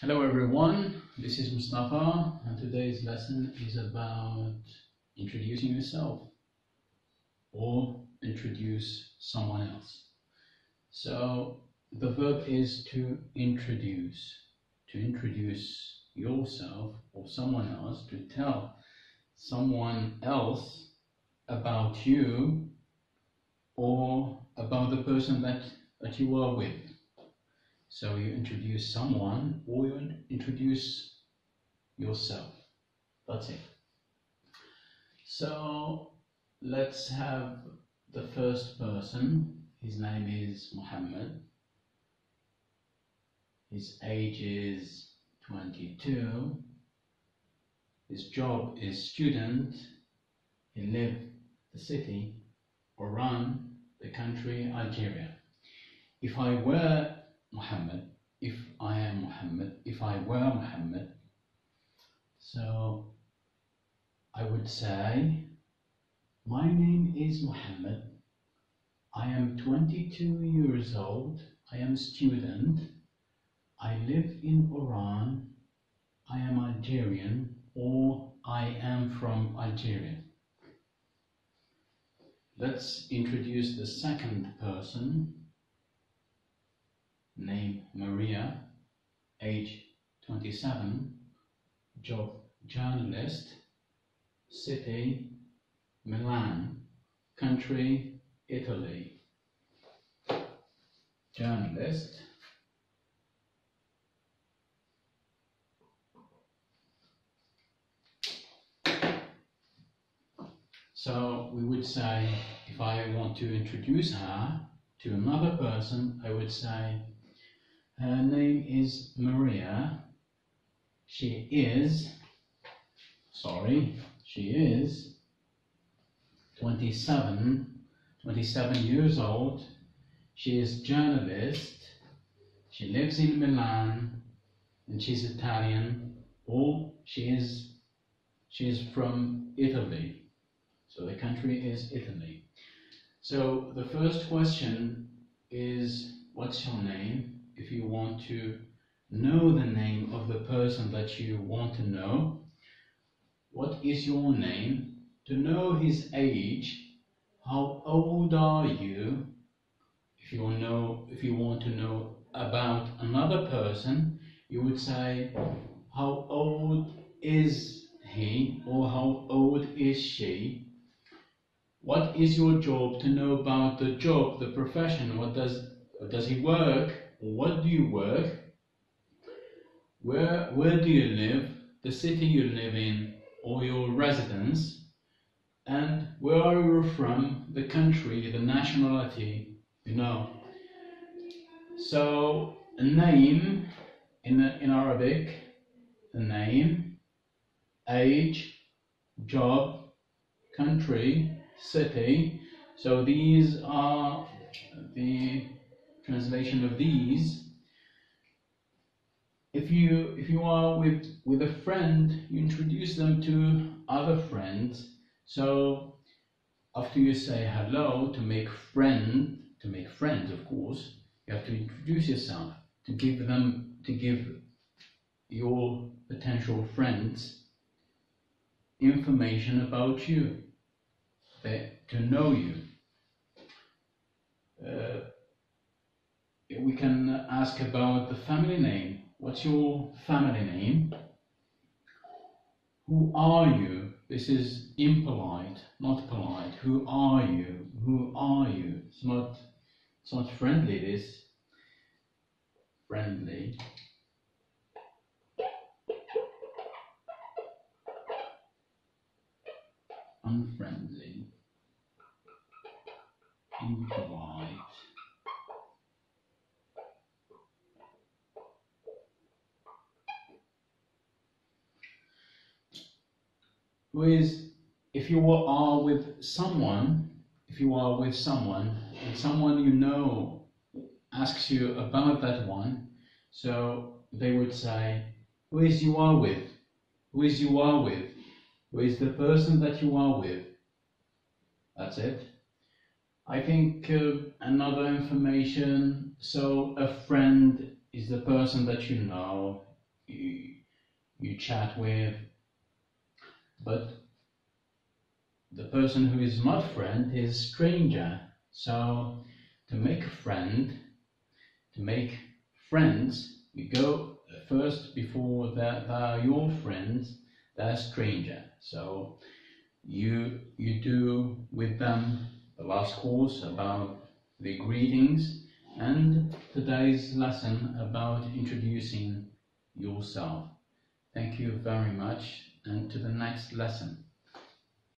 Hello everyone, this is Mustafa and today's lesson is about introducing yourself or introduce someone else. So the verb is to introduce, to introduce yourself or someone else, to tell someone else about you or about the person that, that you are with. So you introduce someone or you introduce yourself. That's it. So let's have the first person. His name is Muhammad. His age is 22. His job is student. He live the city, Oran, the country, Algeria. If I were Muhammad, if I am Muhammad, if I were Muhammad, so I would say, My name is Muhammad. I am 22 years old. I am a student. I live in Oran. I am Algerian or I am from Algeria. Let's introduce the second person name Maria, age 27, job journalist, city Milan, country Italy. Journalist. So we would say, if I want to introduce her to another person, I would say, her name is Maria. She is, sorry, she is 27, 27 years old. She is journalist. She lives in Milan and she's Italian or she is she is from Italy. So the country is Italy. So the first question is what's your name? If you want to know the name of the person that you want to know, what is your name? To know his age, how old are you? If you know, if you want to know about another person, you would say, how old is he or how old is she? What is your job to know about the job, the profession? What does does he work? What do you work, where, where do you live, the city you live in, or your residence, and where are you from, the country, the nationality, you know. So, a name in, in Arabic, a name, age, job, country, city. So these are the translation of these, if you if you are with with a friend, you introduce them to other friends. So after you say hello to make friend to make friends, of course, you have to introduce yourself to give them to give your potential friends information about you, to know you. Uh, we can ask about the family name. What's your family name? Who are you? This is impolite, not polite. Who are you? Who are you? It's not, it's not friendly, this. Friendly. Unfriendly. Impolite. Whereas if you are with someone, if you are with someone, and someone you know asks you about that one, so they would say, Who is you are with? Who is you are with? Who is the person that you are with? That's it. I think uh, another information, so a friend is the person that you know, you, you chat with. But the person who is not friend is stranger. So to make a friend, to make friends, you go first before that they are your friends, they're stranger. So you you do with them the last course about the greetings and today's lesson about introducing yourself. Thank you very much and to the next lesson.